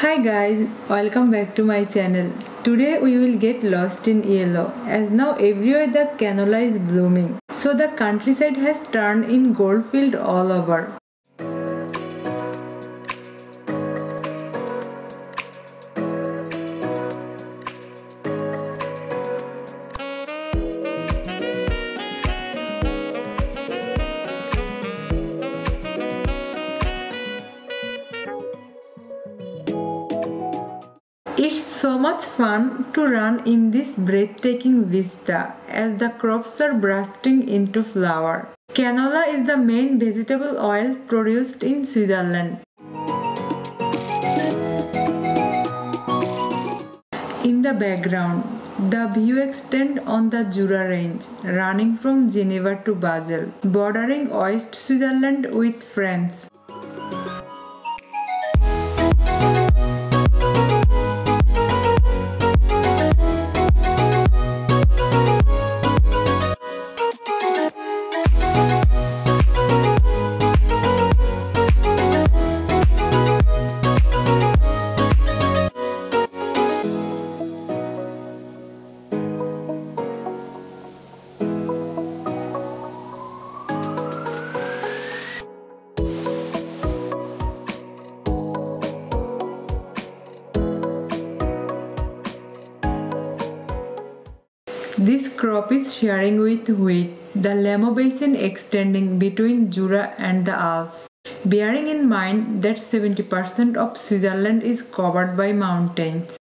Hi guys, welcome back to my channel. Today we will get lost in yellow as now everywhere the canola is blooming. So the countryside has turned in gold field all over. It's so much fun to run in this breathtaking vista as the crops are bursting into flower. Canola is the main vegetable oil produced in Switzerland. In the background, the view extends on the Jura range, running from Geneva to Basel, bordering West Switzerland with France. This crop is sharing with wheat, the Léman Basin extending between Jura and the Alps. Bearing in mind that 70% of Switzerland is covered by mountains.